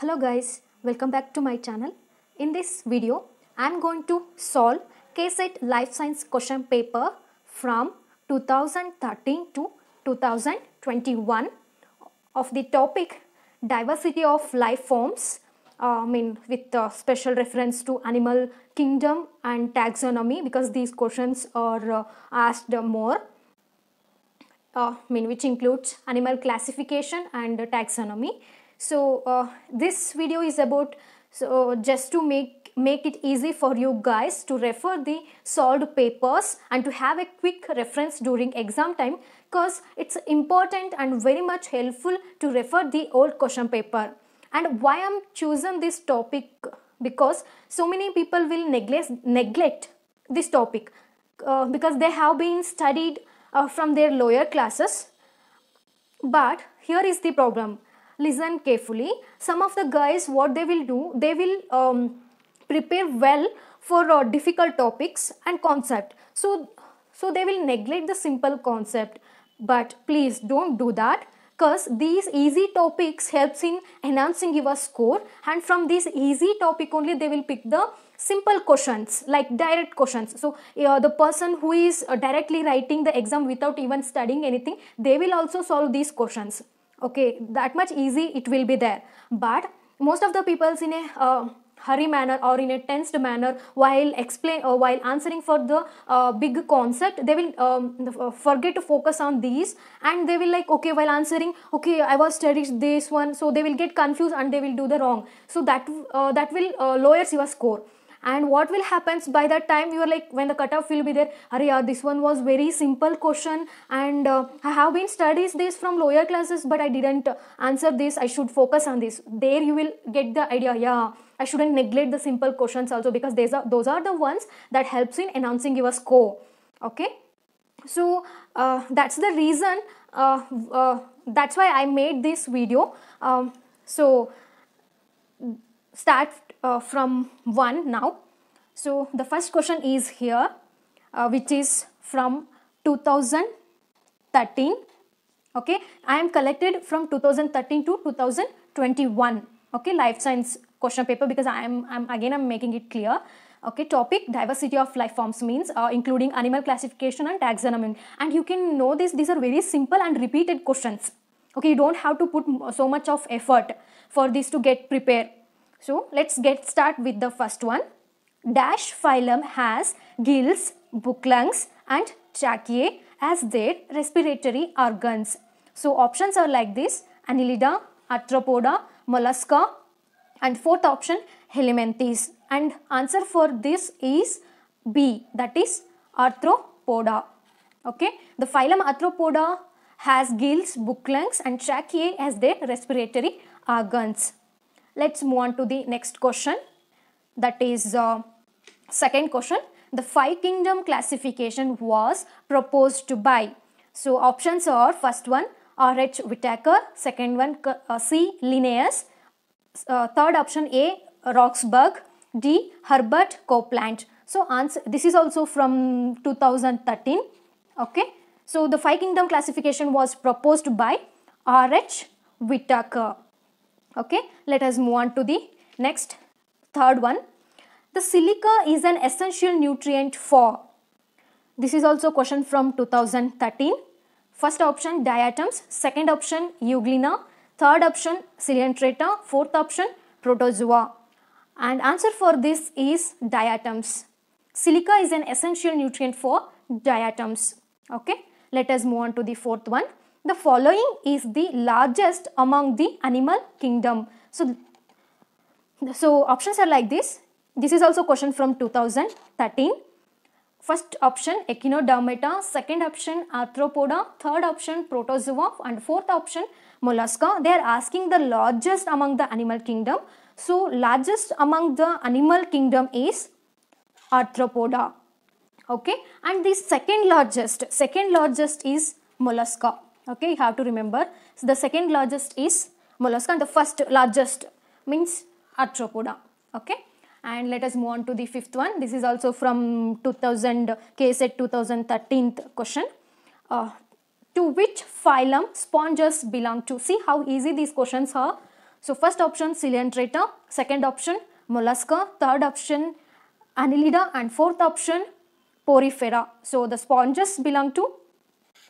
Hello guys, welcome back to my channel. In this video, I am going to solve KSET Life Science question paper from 2013 to 2021 of the topic diversity of life forms uh, I mean with uh, special reference to animal kingdom and taxonomy because these questions are uh, asked more uh, I mean which includes animal classification and taxonomy. So uh, this video is about so just to make make it easy for you guys to refer the solved papers and to have a quick reference during exam time because it's important and very much helpful to refer the old question paper. And why I'm chosen this topic because so many people will neglect neglect this topic uh, because they have been studied uh, from their lower classes but here is the problem listen carefully. Some of the guys what they will do they will um, prepare well for uh, difficult topics and concept. So so they will neglect the simple concept. But please don't do that because these easy topics helps in enhancing your score. And from this easy topic only they will pick the simple questions like direct questions. So uh, the person who is uh, directly writing the exam without even studying anything they will also solve these questions okay that much easy it will be there. But most of the peoples in a uh, hurry manner or in a tensed manner while explain uh, while answering for the uh, big concept they will um, uh, forget to focus on these and they will like okay while answering okay i was studying this one so they will get confused and they will do the wrong. So that uh, that will uh, lowers your score and what will happens by that time you are like when the cutoff will be there Are yeah, this one was very simple question and uh, i have been studies this from lower classes but i didn't answer this. I should focus on this. There you will get the idea. Yeah i shouldn't neglect the simple questions also because these are those are the ones that helps in enhancing your score. Okay? So uh, that's the reason uh, uh, that's why i made this video. Um, so start uh, from 1 now. So the first question is here uh, which is from 2013 okay I am collected from 2013 to 2021 okay life science question paper because I am I'm, again I'm making it clear. Okay topic diversity of life forms means uh, including animal classification and taxonomy. And you can know this these are very simple and repeated questions. Okay you don't have to put so much of effort for this to get prepared so let's get start with the first one. Dash phylum has gills, book lungs and tracheae as their respiratory organs. So options are like this Annelida, Arthropoda, Mollusca and fourth option Helminthes and answer for this is B that is Arthropoda. Okay, the phylum Arthropoda has gills, book lungs and tracheae as their respiratory organs. Let's move on to the next question. That is uh, second question. The five kingdom classification was proposed by. So options are first one R.H. Whitaker, second one uh, C. Linnaeus, uh, third option A. Roxburgh, D. Herbert Copeland. So answer this is also from 2013. Okay. So the five kingdom classification was proposed by R.H. Whitaker okay let us move on to the next third one. The silica is an essential nutrient for this is also a question from 2013 first option diatoms. Second option euglena. Third option coelenterata fourth option protozoa. And answer for this is diatoms. Silica is an essential nutrient for diatoms. Okay let us move on to the fourth one the following is the largest among the animal kingdom. So, so options are like this. This is also question from 2013. First option Echinodermata, second option Arthropoda, third option Protozoa and fourth option Mollusca. They are asking the largest among the animal kingdom. So largest among the animal kingdom is Arthropoda. Okay and the second largest, second largest is Mollusca okay you have to remember. So the second largest is mollusca and the first largest means arthropoda. Okay and let us move on to the fifth one. This is also from 2000 KSET 2013 question. Uh, to which phylum sponges belong to? See how easy these questions are. So first option Coelenterata, second option Mollusca, third option Annelida. And fourth option Porifera. So the sponges belong to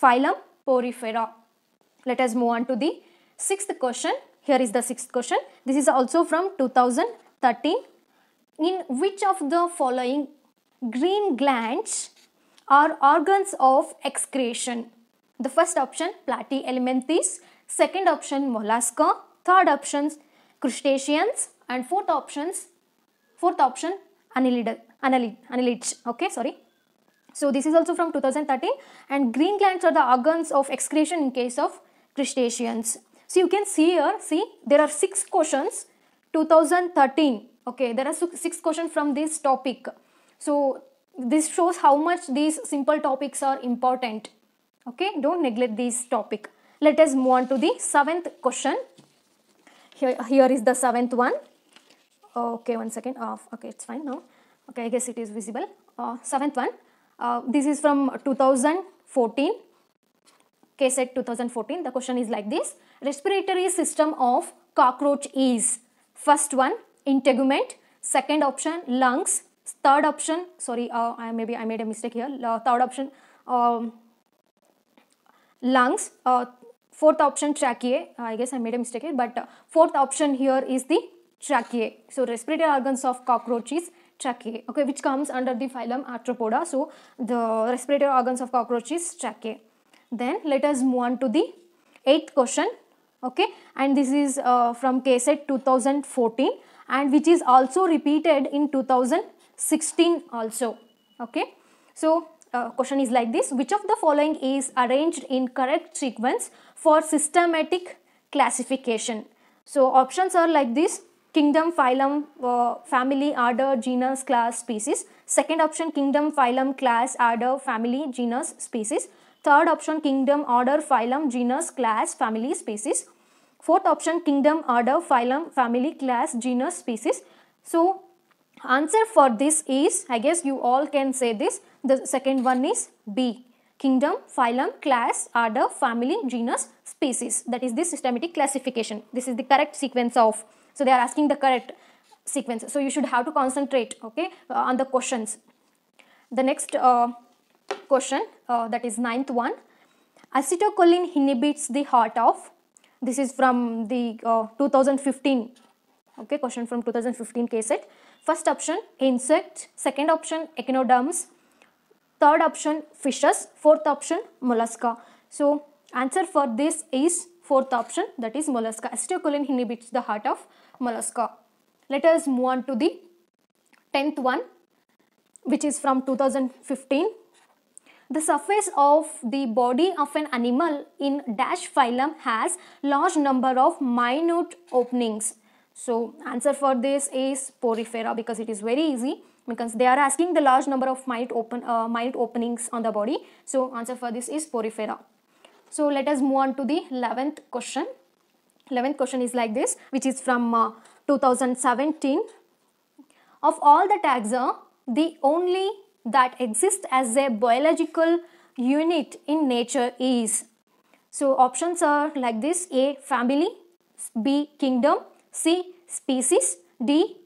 phylum Porifera. Let us move on to the sixth question. Here is the sixth question. This is also from 2013. In which of the following green glands are organs of excretion? The first option Platyhelminthes, second option Mollusca, third options crustaceans and fourth options fourth option annelid, annelid, annelids. Okay, sorry. So this is also from 2013 and green glands are the organs of excretion in case of crustaceans. So you can see here, see there are six questions 2013. Okay, there are six questions from this topic. So this shows how much these simple topics are important. Okay, don't neglect this topic. Let us move on to the seventh question. Here, here is the seventh one. Okay, one second. Oh, okay, it's fine now. Okay, I guess it is visible. Uh, seventh one. Uh, this is from 2014. KSET 2014. The question is like this. Respiratory system of cockroach is first one integument, second option lungs, third option sorry uh, I, maybe I made a mistake here. Uh, third option um, lungs, uh, fourth option tracheae. I guess I made a mistake here, but uh, fourth option here is the tracheae. So respiratory organs of cockroach is tracheae, okay, which comes under the phylum Arthropoda. So the respiratory organs of cockroach is tracheae. Then let us move on to the eighth question, okay, and this is uh, from KSET 2014 and which is also repeated in 2016 also, okay. So uh, question is like this, which of the following is arranged in correct sequence for systematic classification? So options are like this, kingdom, phylum, uh, family, order, genus, class, species. Second option kingdom, phylum, class, order, family, genus, species. Third option kingdom, order, phylum, genus, class, family, species. Fourth option kingdom, order, phylum, family, class, genus, species. So answer for this is, I guess you all can say this, the second one is B. Kingdom, phylum, class, order, family, genus, species. That is the systematic classification. This is the correct sequence of so they are asking the correct sequence. So you should have to concentrate okay uh, on the questions. The next uh, question uh, that is ninth one. Acetylcholine inhibits the heart of. This is from the uh, 2015 okay question from 2015 KSET. First option insect, second option echinoderms, third option fishes, fourth option mollusca. So answer for this is fourth option that is mollusca. Acetylcholine inhibits the heart of mollusca. Let us move on to the 10th one which is from 2015. The surface of the body of an animal in dash phylum has large number of minute openings. So answer for this is porifera because it is very easy because they are asking the large number of minute open uh, minute openings on the body. So answer for this is porifera. So let us move on to the 11th question. 11th question is like this which is from uh, 2017 of all the taxa the only that exists as a biological unit in nature is so options are like this a family b kingdom c species d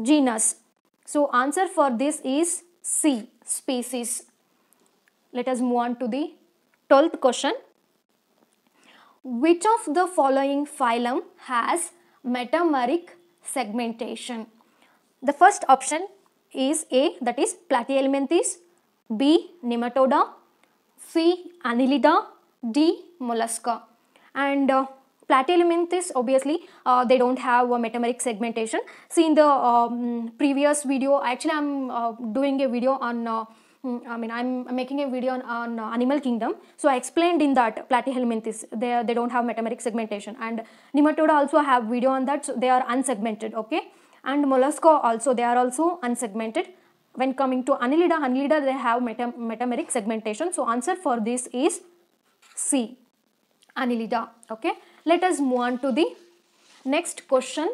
genus. So answer for this is c species. Let us move on to the 12th question which of the following phylum has metameric segmentation? The first option is A that is Platyhelminthes, B Nematoda, C Annelida, D Mollusca. And uh, Platyhelminthes obviously uh, they don't have a metameric segmentation. See in the um, previous video actually I am uh, doing a video on uh, I mean, I'm making a video on, on uh, animal kingdom. So I explained in that platyhelminthes, they, they don't have metameric segmentation and nematoda also have video on that. So they are unsegmented, okay. And mollusca also, they are also unsegmented. When coming to annelida, annelida they have meta, metameric segmentation. So answer for this is C, annelida, okay. Let us move on to the next question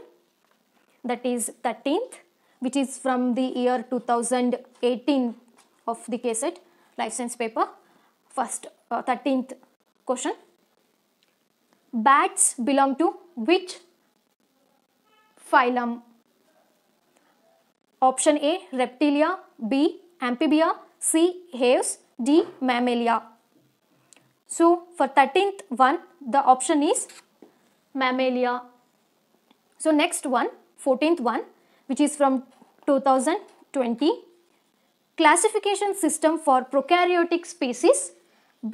that is 13th which is from the year 2018 of the KSET life science paper. First, uh, 13th question. Bats belong to which phylum. Option A Reptilia, B Amphibia, C Aves, D Mammalia. So for 13th one the option is Mammalia. So next one 14th one which is from 2020 classification system for prokaryotic species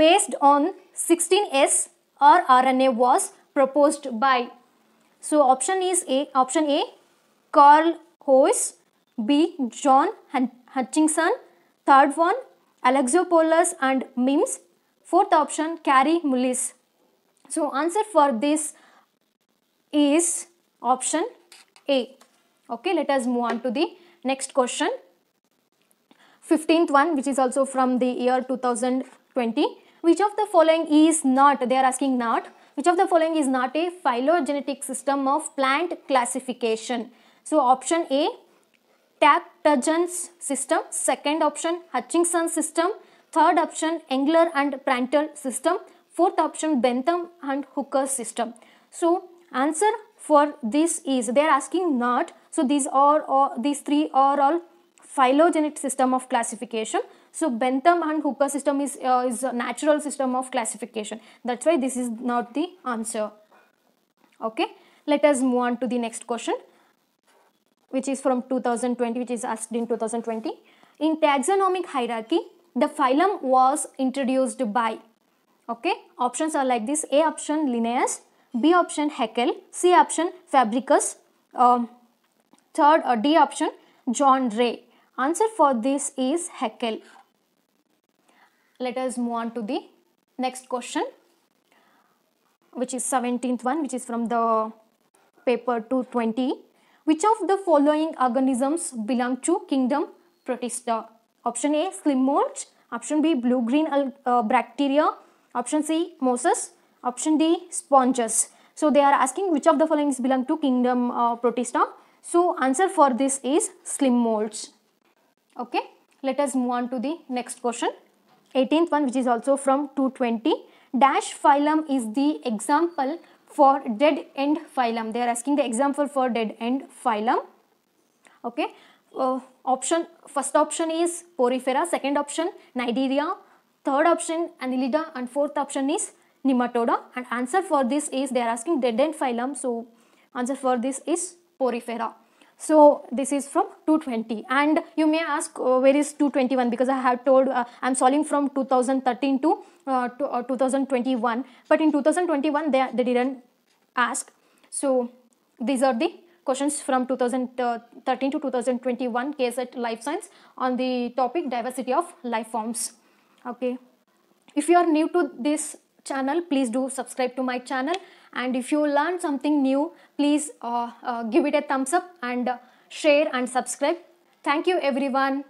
based on 16S rRNA was proposed by. So option is A. Option A, Carl Woese. B. John Hutchinson. Third one, Alexopoulos and Mims. Fourth option, Kary Mullis. So answer for this is option A. Okay, let us move on to the next question. 15th one which is also from the year 2020 which of the following is not, they are asking not, which of the following is not a phylogenetic system of plant classification? So option A, Takhtajan system, second option Hutchinson system, third option Engler and Prandtl system, fourth option Bentham and Hooker system. So answer for this is they are asking not so these are all these three are all phylogenetic system of classification so Bentham and Hooker system is, uh, is a natural system of classification. That's why this is not the answer. Okay. Let us move on to the next question which is from 2020 which is asked in 2020. In taxonomic hierarchy, the phylum was introduced by, okay, options are like this, A option Linnaeus, B option Haeckel, C option Fabricius, um, third or D option John Ray. Answer for this is Haeckel. Let us move on to the next question which is 17th one which is from the paper 220 which of the following organisms belong to kingdom protista? Option a slim molds option b blue green uh, bacteria. Option c mosses. Option d sponges. So they are asking which of the following belong to kingdom uh, protista. So answer for this is slim molds okay let us move on to the next question. 18th one which is also from 220 dash phylum is the example for dead end phylum. They are asking the example for dead end phylum. Okay uh, option first option is porifera second option cnidaria third option annelida and fourth option is nematoda. And answer for this is they are asking dead end phylum. So answer for this is porifera so this is from 220 and you may ask uh, where is 221 because I have told uh, I'm solving from 2013 to, uh, to uh, 2021 but in 2021 they, they didn't ask. So these are the questions from 2013 to 2021 KSET Life Science on the topic diversity of life forms. Okay. If you are new to this channel please do subscribe to my channel and if you learn something new please uh, uh, give it a thumbs up and share and subscribe. Thank you everyone